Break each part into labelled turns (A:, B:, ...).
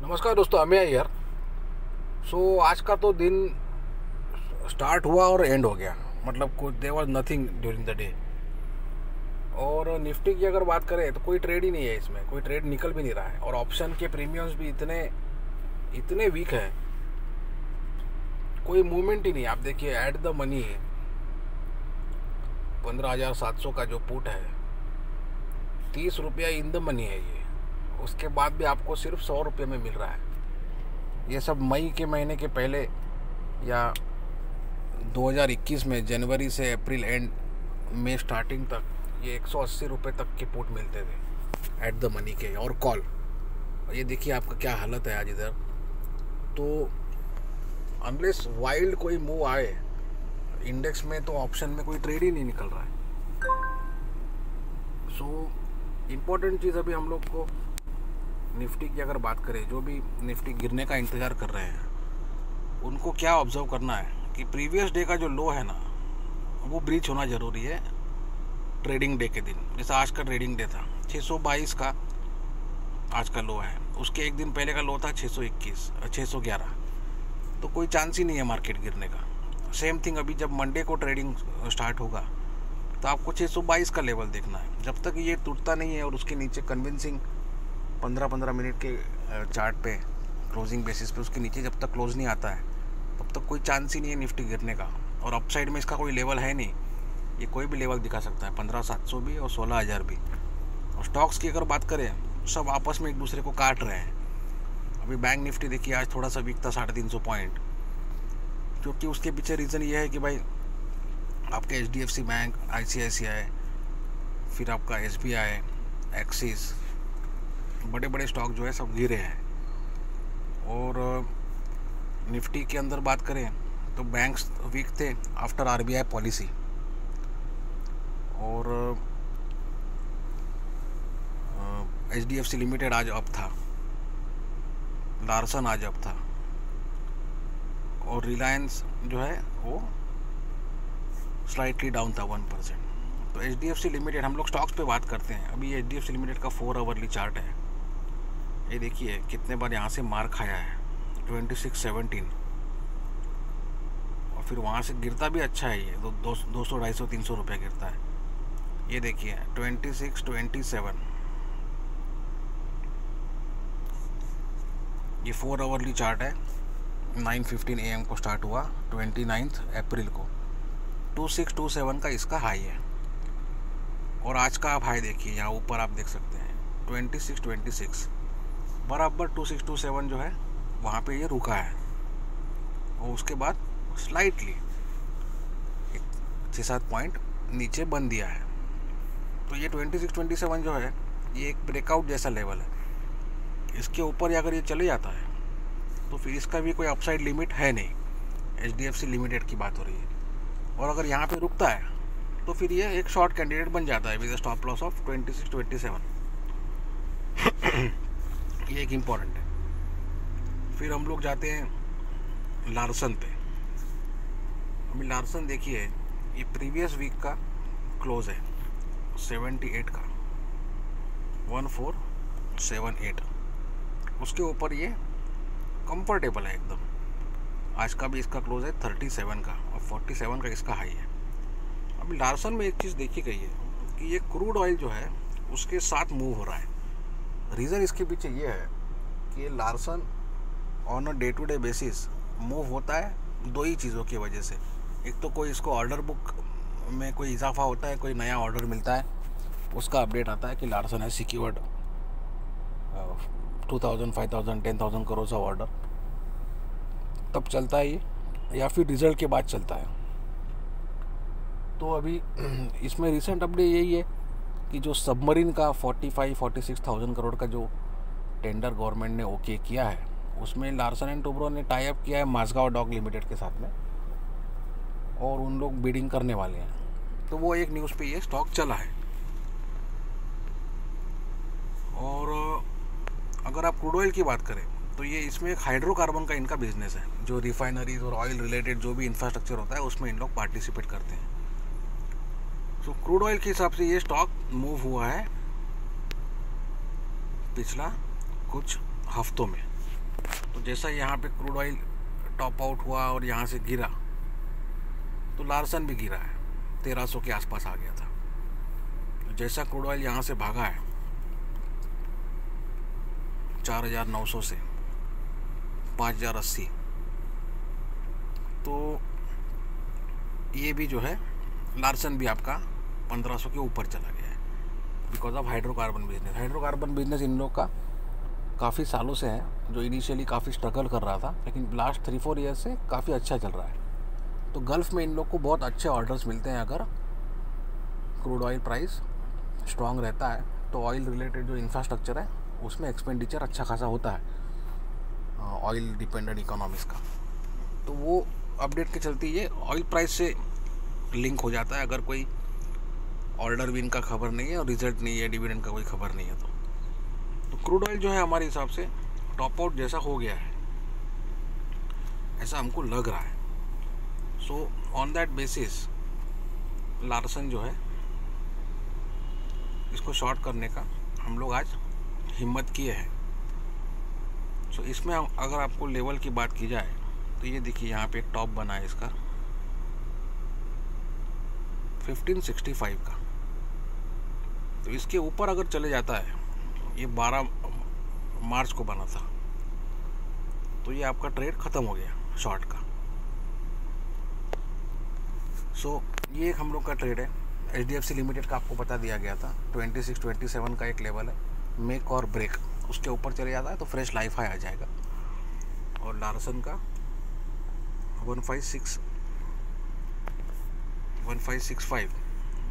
A: नमस्कार दोस्तों अमेय यार सो आज का तो दिन स्टार्ट हुआ और एंड हो गया। मतलब कुछ there was nothing during the day और निफ्टी की अगर बात करें तो कोई ट्रेड ही नहीं है इसमें। कोई ट्रेड निकल भी नहीं रहा है। और ऑप्शन के प्रीमियम्स भी इतने इतने वीक है। कोई मूवमेंट ही नहीं आप देखिए एट द मनी पंद्रह हज़ार सात सौ का जो पुट है, तीस रुपया इन द मनी है ये। उसके बाद भी आपको सिर्फ़ सौ रुपये में मिल रहा है। ये सब मई के महीने के पहले या 2021 में जनवरी से अप्रैल एंड में स्टार्टिंग तक ये एक सौ अस्सी रुपये तक के पुट मिलते थे एट द मनी के। और कॉल ये देखिए आपका क्या हालत है आज इधर। तो अनलेस वाइल्ड कोई मूव आए इंडेक्स में तो ऑप्शन में कोई ट्रेड ही नहीं निकल रहा है। सो so, इम्पोर्टेंट चीज़ अभी हम लोग को निफ्टी की अगर बात करें, जो भी निफ्टी गिरने का इंतज़ार कर रहे हैं, उनको क्या ऑब्ज़र्व करना है कि प्रीवियस डे का जो लो है ना, वो ब्रीच होना ज़रूरी है ट्रेडिंग डे के दिन। जैसे आज का ट्रेडिंग डे था 622 का आज का लो है। उसके एक दिन पहले का लो था 621 611 तो कोई चांस ही नहीं है मार्केट गिरने का। सेम थिंग अभी जब मंडे को ट्रेडिंग स्टार्ट होगा तो आपको 622 का लेवल देखना है। जब तक ये टूटता नहीं है और उसके नीचे कन्विंसिंग पंद्रह पंद्रह मिनट के चार्ट पे क्लोजिंग बेसिस पे उसके नीचे जब तक क्लोज नहीं आता है, तब तक कोई चांस ही नहीं है निफ्टी गिरने का। और अपसाइड में इसका कोई लेवल है नहीं। ये कोई भी लेवल दिखा सकता है, पंद्रह सात सौ भी और सोलह हज़ार भी। और स्टॉक्स की अगर बात करें, सब आपस में एक दूसरे को काट रहे हैं। अभी बैंक निफ्टी देखिए, आज थोड़ा सा वीक था साढ़े तीन सौ पॉइंट क्योंकि उसके पीछे रीज़न ये है कि भाई, आपके H D F C bank I C I C I फिर आपका एस बी आई एक्सिस बड़े बड़े स्टॉक जो है सब गिरे हैं। और निफ्टी के अंदर बात करें तो बैंक्स वीक थे आफ्टर आरबीआई पॉलिसी और H D F C limited आज अप था। लार्सन आज अप था। और रिलायंस जो है, वो स्लाइटली डाउन था वन परसेंट तो H D F C limited हम लोग स्टॉक्स पे बात करते हैं। अभी H D F C limited का फोर आवरली चार्ट है। ये देखिए कितने बार यहाँ से मार खाया है। ट्वेंटी सिक्स सेवनटीन और फिर वहाँ से गिरता भी अच्छा है ये दो दो, सौ ढाई सौ तीन सौ रुपये गिरता है। ये देखिए ट्वेंटी सिक्स ट्वेंटी सेवन ये फोर आवरली चार्ट है। नाइन फिफ्टीन ए को स्टार्ट हुआ ट्वेंटी नाइन्थ अप्रैल को। टू सिक्स टू सेवन का इसका हाई है। और आज का आप हाई देखिए यहाँ ऊपर आप देख सकते हैं। ट्वेंटी सिक्स ट्वेंटी सिक्स बराबर टू सिक्स टू सेवन जो है, वहाँ पे ये रुका है। और उसके बाद स्लाइटली छः सात पॉइंट नीचे बन दिया है। तो ये ट्वेंटी सिक्स ट्वेंटी सेवन जो है, ये एक ब्रेकआउट जैसा लेवल है। इसके ऊपर अगर ये चले जाता है तो फिर इसका भी कोई अपसाइड लिमिट है नहीं। H D F C limited की बात हो रही है। और अगर यहाँ पे रुकता है तो फिर ये एक शॉर्ट कैंडिडेट बन जाता है with stop loss of twenty six twenty seven ये एक इंपॉर्टेंट है। फिर हम लोग जाते हैं लार्सन पे। अभी लार्सन देखिए, ये प्रीवियस वीक का क्लोज है। सेवेंटी एट का। वन फोर सेवन एट उसके ऊपर ये कंफर्टेबल है एकदम। आज का भी इसका क्लोज है थर्टी सेवन का और फोर्टी सेवन का इसका हाई है। अभी लार्सन में एक चीज़ देखी गई है कि ये क्रूड ऑयल जो है, उसके साथ मूव हो रहा है। रीज़न इसके पीछे ये है कि Larsen on a day to day basis move होता है दो ही चीज़ों की वजह से। एक तो कोई इसको ऑर्डर बुक में कोई इजाफा होता है, कोई नया ऑर्डर मिलता है, उसका अपडेट आता है कि लार्सन है secured two thousand five thousand ten thousand crore का ऑर्डर तब चलता है ये, या फिर रिज़ल्ट के बाद चलता है। तो अभी इसमें रिसेंट अपडेट यही है कि जो सबमरीन का 45 46 थाउज़ेंड करोड़ का जो टेंडर गवर्नमेंट ने ओके किया है, उसमें लार्सन एंड टोब्रो ने टाई अप किया है माजगांव डॉग लिमिटेड के साथ में, और उन लोग बिडिंग करने वाले हैं। तो वो एक न्यूज़ पे ये स्टॉक चला है। और, अगर आप क्रूड ऑयल की बात करें तो ये इसमें एक हाइड्रोकार्बन का इनका बिज़नेस है, जो रिफाइनरीज और ऑयल रिलेटेड जो भी इंफ्रास्ट्रक्चर होता है, उसमें इन लोग पार्टिसिपेट करते हैं। तो क्रूड ऑयल के हिसाब से ये स्टॉक मूव हुआ है पिछला कुछ हफ्तों में। तो जैसा यहाँ पे क्रूड ऑयल टॉप आउट हुआ और यहाँ से गिरा तो लार्सन भी गिरा है, तेरह सौ के आसपास आ गया था। तो जैसा क्रूड ऑयल यहाँ से भागा है, चार हज़ार नौ सौ से पाँच हज़ार अस्सी। तो ये भी जो है लार्सन भी आपका पंद्रह सौ के ऊपर चला गया है। Because of hydrocarbon business hydrocarbon business इन लोग का काफ़ी सालों से है, जो इनिशियली काफ़ी स्ट्रगल कर रहा था, लेकिन लास्ट थ्री फोर ईयर से काफ़ी अच्छा चल रहा है। तो गल्फ़ में इन लोग को बहुत अच्छे ऑर्डर्स मिलते हैं अगर क्रूड ऑयल प्राइस स्ट्रॉन्ग रहता है तो ऑयल रिलेटेड जो इंफ्रास्ट्रक्चर है, उसमें एक्सपेंडिचर अच्छा खासा होता है ऑयल डिपेंडेंट इकोनॉमिक्स का। तो वो अपडेट के चलते ये ऑयल प्राइस से लिंक हो जाता है, अगर कोई ऑर्डर भी इनका खबर नहीं है और रिज़ल्ट नहीं है डिविडेंड का कोई खबर नहीं है तो। तो क्रूड ऑयल जो है हमारे हिसाब से टॉप आउट जैसा हो गया है। ऐसा हमको लग रहा है। So on that basis Larsen जो है इसको शॉर्ट करने का हम लोग आज हिम्मत किए हैं। सो so, इसमें अगर आपको लेवल की बात की जाए तो ये देखिए यहाँ पे एक टॉप बना है इसका। 1565 का। तो इसके ऊपर अगर चले जाता है ये 12 मार्च को बना था तो ये आपका ट्रेड ख़त्म हो गया शॉर्ट का। सो so, ये एक हम लोग का ट्रेड है। H D F C limited का आपको बता दिया गया था ट्वेंटी सिक्स ट्वेंटी सेवन का एक लेवल है मेक और ब्रेक उसके ऊपर चले जाता है तो फ्रेश लाइफ हाई आ जाएगा। और लारसन का one five six one five six five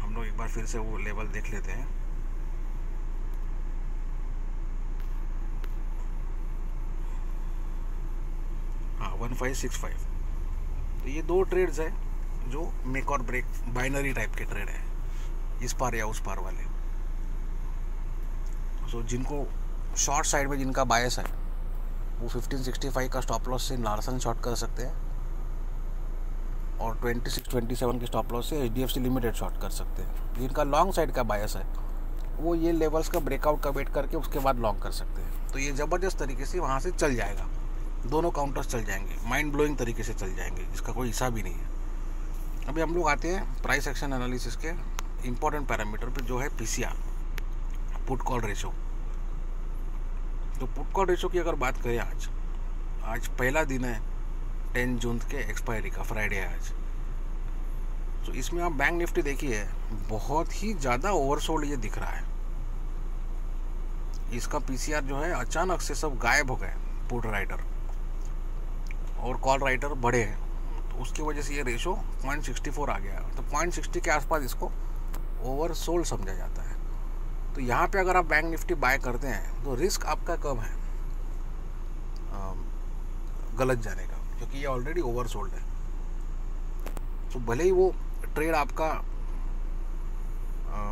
A: हम लोग एक बार फिर से वो लेवल देख लेते हैं। हाँ वन फाइव सिक्स फाइव। तो ये दो ट्रेड्स है जो मेक और ब्रेक बाइनरी टाइप के ट्रेड है इस पार या उस पार वाले। सो so, जिनको शॉर्ट साइड में जिनका बायस है वो 1565 का स्टॉप लॉस से लार्सन शॉर्ट कर सकते हैं। और 26 27 के स्टॉप लॉस से सी लिमिटेड शॉर्ट कर सकते हैं। जिनका लॉन्ग साइड का बायस है, वो ये लेवल्स का ब्रेकआउट का वेट करके उसके बाद लॉन्ग कर सकते हैं। तो ये ज़बरदस्त तरीके से वहाँ से चल जाएगा। दोनों काउंटर्स चल जाएँगे। माइंड ब्लोइंग तरीके से चल जाएँगे। इसका कोई हिसाब ही नहीं है। अभी हम लोग आते हैं प्राइस एक्शन एनालिसिस के इम्पोर्टेंट पैरामीटर पर जो है आर पुट कॉल रेशो तो पुट कॉल रेशो की अगर बात करें आज आज पहला दिन है टेन जून के एक्सपायरी का, फ्राइडे आज। तो इसमें आप बैंक निफ्टी देखिए, बहुत ही ज़्यादा ओवरसोल्ड ये दिख रहा है। इसका पीसीआर जो है, अचानक से सब गायब हो गए पुट राइटर और कॉल राइटर बढ़े हैं। तो उसकी वजह से ये रेशो पॉइंट सिक्सटी फोर आ गया तो पॉइंट सिक्सटी के आसपास इसको ओवर सोल्ड समझा जाता है। तो यहाँ पे अगर आप बैंक निफ्टी बाय करते हैं तो रिस्क आपका कम है? गलत जाने का क्योंकि ये ऑलरेडी ओवर सोल्ड है। तो भले ही वो ट्रेड आपका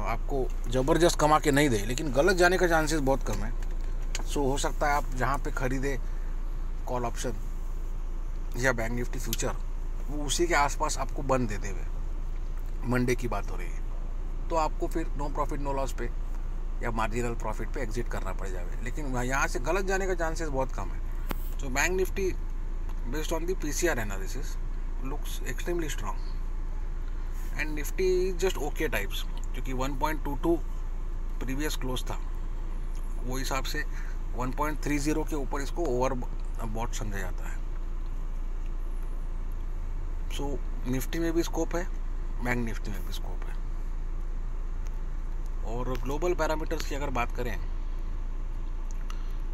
A: आपको ज़बरदस्त कमा के नहीं दे, लेकिन गलत जाने का चांसेस बहुत कम है। सो हो सकता है आप जहाँ पे ख़रीदे कॉल ऑप्शन या बैंक निफ्टी फ्यूचर वो उसी के आसपास आपको बंद दे देवे। मंडे की बात हो रही है। तो आपको फिर नो प्रॉफिट नो लॉस पे या मार्जिनल प्रॉफिट पे एग्जिट करना पड़ जाए लेकिन यहाँ से गलत जाने का चांसेस बहुत कम है। तो bank Nifty the P C R analysis looks extremely strong and Nifty just okay types क्योंकि 1.22 प्रीवियस क्लोज था। वो हिसाब से 1.30 के ऊपर इसको ओवर बॉट समझा जाता है। सो so, निफ्टी में भी स्कोप है बैंक निफ्टी में भी स्कोप है। और ग्लोबल पैरामीटर्स की अगर बात करें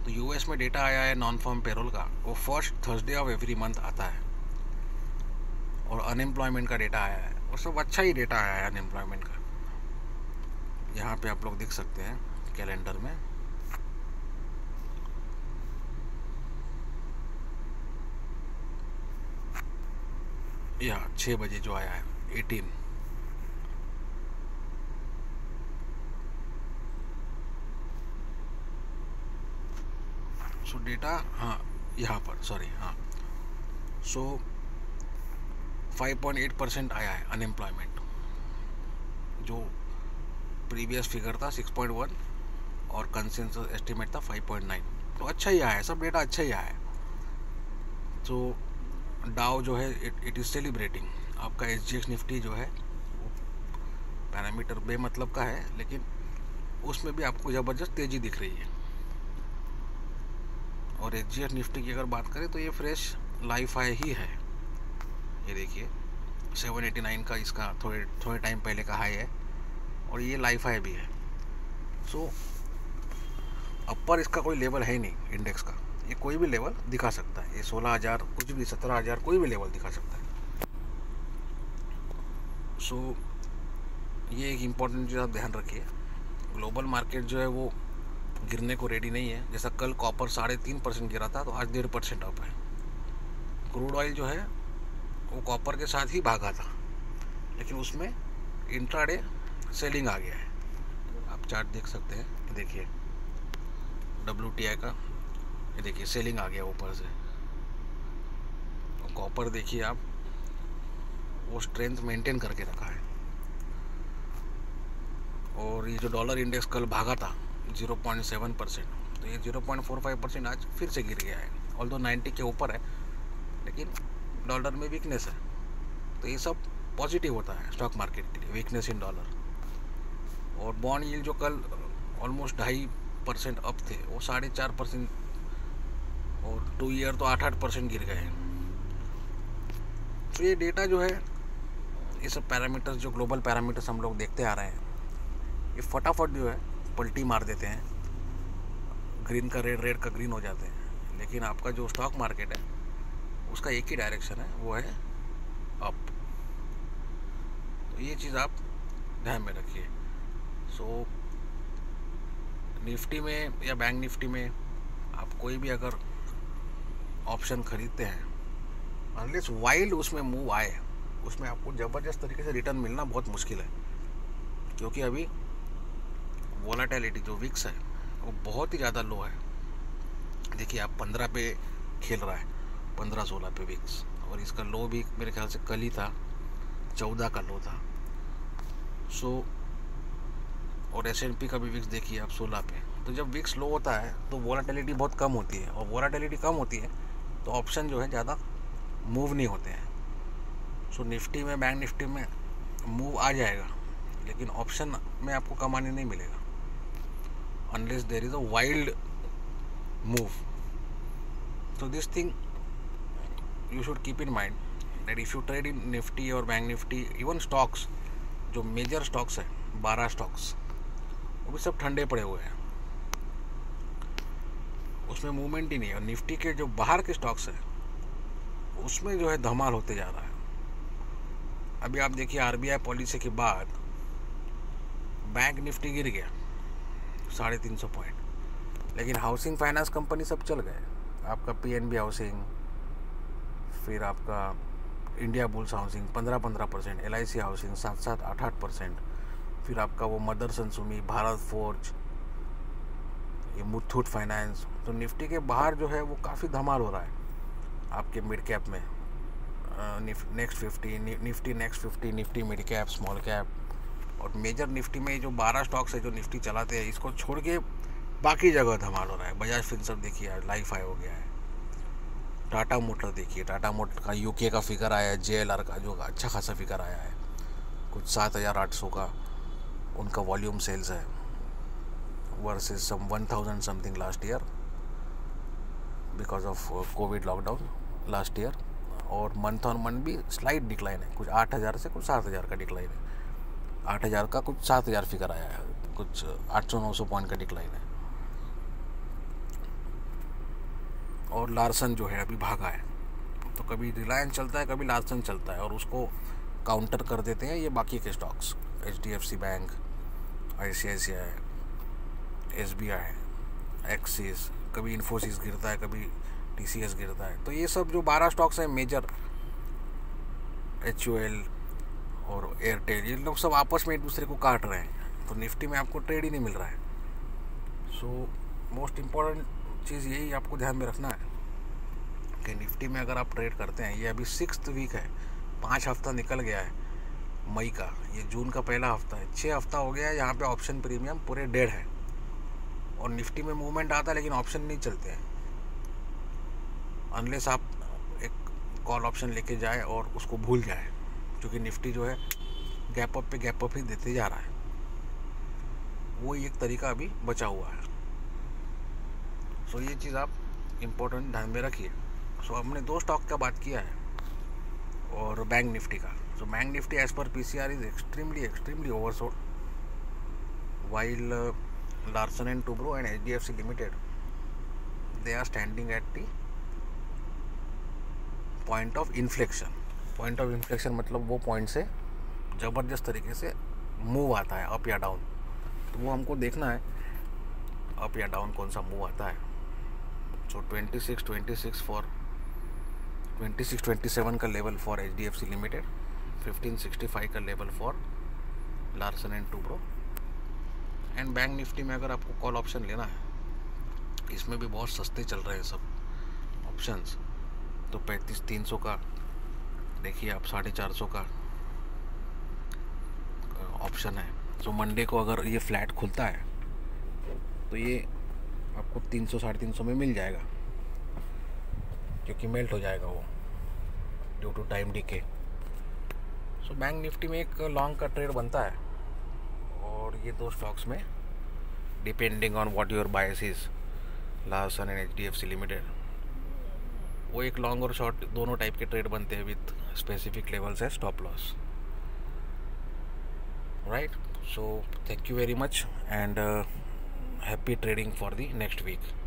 A: तो यूएस में डेटा आया है नॉन फॉर्म पेरोल का, वो first Thursday of every month आता है। और अनएम्प्लॉयमेंट का डेटा आया है। और सब अच्छा ही डेटा आया है अनएम्प्लॉयमेंट का। यहाँ पे आप लोग देख सकते हैं कैलेंडर में। या छः बजे जो आया है एटीन डेटा हाँ यहाँ पर सॉरी हाँ। So five point eight percent आया है अनएम्प्लॉयमेंट जो प्रीवियस फिगर था सिक्स पॉइंट वन और कंसेंसस एस्टिमेट था फाइव पॉइंट नाइन तो अच्छा ही आया है, सब डेटा अच्छा ही आया है। सो डाउ जो है इट इज़ सेलिब्रेटिंग आपका एच जी एक्स निफ्टी जो है, वो पैरामीटर बे मतलब का है, लेकिन उसमें भी आपको ज़बरदस्त तेज़ी दिख रही है। और एच निफ्टी की अगर बात करें तो ये फ्रेश लाइफ हाई ही है। ये देखिए 789 का इसका थोड़े थोड़े टाइम पहले का हाई है और ये लाइफ हाई भी है। सो so, अपर इसका कोई लेवल है नहीं इंडेक्स का। ये कोई भी लेवल दिखा सकता है। ये सोलह हज़ार कुछ भी सत्रह हज़ार कोई भी लेवल दिखा सकता है। सो so, ये एक इंपॉर्टेंट चीज़ आप ध्यान रखिए ग्लोबल मार्केट जो है वो गिरने को रेडी नहीं है। जैसा कल कॉपर साढ़े तीन परसेंट गिरा था तो आज डेढ़ परसेंट अप है। क्रूड ऑयल जो है, वो कॉपर के साथ ही भागा था। लेकिन उसमें इंट्राडे सेलिंग आ गया है। आप चार्ट देख सकते हैं। देखिए डब्ल्यू का। ये देखिए सेलिंग आ गया ऊपर से। कॉपर देखिए आप, वो स्ट्रेंथ मेंटेन करके रखा है। और ये जो डॉलर इंडेक्स कल भागा था 0.7 परसेंट। तो ये 0.45 परसेंट आज फिर से गिर गया है ऑल दो नाइन्टी के ऊपर है, लेकिन डॉलर में वीकनेस है। तो ये सब पॉजिटिव होता है स्टॉक मार्केट के लिए वीकनेस इन डॉलर और बॉन्ड यील्ड जो कल ऑलमोस्ट ढाई परसेंट अप थे, वो साढ़े चार परसेंट और टू ईयर तो आठ आठ परसेंट गिर गए हैं। तो ये डेटा जो है, ये सब पैरामीटर्स जो ग्लोबल पैरामीटर्स हम लोग देखते आ रहे हैं, ये फटाफट जो है पलटी मार देते हैं। ग्रीन का रेड रेड का ग्रीन हो जाते हैं। लेकिन आपका जो स्टॉक मार्केट है, उसका एक ही डायरेक्शन है, वो है अप तो ये चीज़ आप ध्यान में रखिए। सो निफ्टी में या बैंक निफ्टी में आप कोई भी अगर ऑप्शन खरीदते हैं अनलेस वाइल्ड उसमें मूव आए, उसमें आपको ज़बरदस्त तरीके से रिटर्न मिलना बहुत मुश्किल है। क्योंकि अभी वोलाटिलिटी जो विक्स है वो बहुत ही ज़्यादा लो है। देखिए आप पंद्रह पे खेल रहा है पंद्रह सोलह पे विक्स और इसका लो भी मेरे ख्याल से कल ही था चौदह का लो था। सो और एस एन पी का भी विक्स देखिए आप सोलह पे। तो जब विक्स लो होता है तो वोलाटिलिटी बहुत कम होती है। और वोलाटिलिटी कम होती है तो ऑप्शन जो है ज़्यादा मूव नहीं होते हैं। सो so, निफ्टी में बैंक निफ्टी में मूव आ जाएगा लेकिन ऑप्शन में आपको कमाने नहीं मिलेगा। Unless there is a wild move तो this thing you should keep in mind that if you trade in Nifty और बैंक निफ्टी इवन स्टॉक्स जो मेजर स्टॉक्स है, बारह स्टॉक्स वो भी सब ठंडे पड़े हुए हैं। उसमें मूवमेंट ही नहीं है। और निफ्टी के जो बाहर के स्टॉक्स हैं, उसमें जो है धमाल होते जा रहा है। अभी आप देखिए आरबीआई पॉलिसी के बाद बैंक निफ्टी गिर गया। साढ़े तीन सौ पॉइंट लेकिन हाउसिंग फाइनेंस कंपनी सब चल गए। आपका पीएनबी हाउसिंग फिर आपका इंडिया बुल्स हाउसिंग पंद्रह पंद्रह परसेंट एलआईसी हाउसिंग सात सात आठ आठ परसेंट फिर आपका वो मदर सनसुमी भारत फोर्ज ये मुथूट फाइनेंस तो निफ्टी के बाहर जो है वो काफ़ी धमाल हो रहा है आपके मिड कैप में। Next fifty Nifty next fifty Nifty mid cap small cap और मेजर निफ्टी में जो बारह स्टॉक्स है, जो निफ्टी चलाते हैं, इसको छोड़ के बाकी जगह धमाल हो रहा है। बजाज फिनसर देखिए, लाइफ आई हो गया है। टाटा मोटर देखिए, टाटा मोटर का यूके का फिगर आया है, जेएलआर का जो अच्छा खासा फिगर आया है। कुछ सात हज़ार आठ सौ का उनका वॉल्यूम सेल्स है, versus some one thousand something last year, because of covid lockdown last year. और मंथ ऑन मंथ भी स्लाइट डिक्लाइन है, कुछ आठ हज़ार से कुछ सात हज़ार का डिक्लाइन है। आठ हज़ार का कुछ सात हज़ार फिगर आया है। कुछ आठ सौ नौ सौ पॉइंट का डिक्लाइन है। और लार्सन जो है अभी भागा है। तो कभी रिलायंस चलता है, कभी लार्सन चलता है और उसको काउंटर कर देते हैं ये बाकी के stocks H D F C bank I C I C I S B I Axis कभी इन्फोसिस गिरता है, कभी टी सी एस गिरता है। तो ये सब जो बारह स्टॉक्स हैं मेजर एच ओ एल और एयरटेल ये लोग सब आपस में एक दूसरे को काट रहे हैं। तो निफ्टी में आपको ट्रेड ही नहीं मिल रहा है। सो मोस्ट इंपॉर्टेंट चीज़ यही आपको ध्यान में रखना है कि निफ्टी में अगर आप ट्रेड करते हैं, ये अभी सिक्स वीक है। पाँच हफ़्ता निकल गया है मई का। ये जून का पहला हफ़्ता है। छः हफ़्ता हो गया है, यहाँ पे ऑप्शन प्रीमियम पूरे डेढ़ है। और निफ्टी में मूवमेंट आता है, लेकिन ऑप्शन नहीं चलते हैं। अनलेस आप एक कॉल ऑप्शन लेके जाए और उसको भूल जाए। क्योंकि निफ्टी जो है गैप अप पे गैप अप ही देते जा रहा है। वो एक तरीका अभी बचा हुआ है। सो ये चीज़ आप इम्पोर्टेंट ध्यान में रखिए। सो हमने दो स्टॉक का बात किया है, और बैंक निफ्टी का। So bank Nifty as per P C R is extremely extremely oversold while Larsen and Toubro and H D F C limited they are standing at the point of inflection point of inflection मतलब वो point से ज़बरदस्त तरीके से move आता है up या down तो वो हमको देखना है अप या डाउन कौन सा मूव आता है. So twenty six twenty six for twenty six twenty seven का level for H D F C limited fifteen sixty five का level for Larsen and Toubro and bank Nifty में अगर आपको कॉल ऑप्शन लेना है, इसमें भी बहुत सस्ते चल रहे हैं सब ऑप्शंस तो पैंतीस, तीन सौ का देखिए आप साढ़े चार सौ का ऑप्शन है। सो मंडे को अगर ये फ्लैट खुलता है तो ये आपको तीन सौ, साढ़े तीन सौ में मिल जाएगा, क्योंकि मेल्ट हो जाएगा वो due to time decay so bank Nifty में एक लॉन्ग का ट्रेड बनता है, और ये दो स्टॉक्स में depending on what your bias is Larsen and H D F C limited वो एक लॉन्ग और शॉर्ट दोनों टाइप के ट्रेड बनते हैं विथ स्पेसिफिक लेवल्स है stop loss right so thank you very much and happy trading for the next week